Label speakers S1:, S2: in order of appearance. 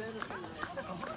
S1: Oh.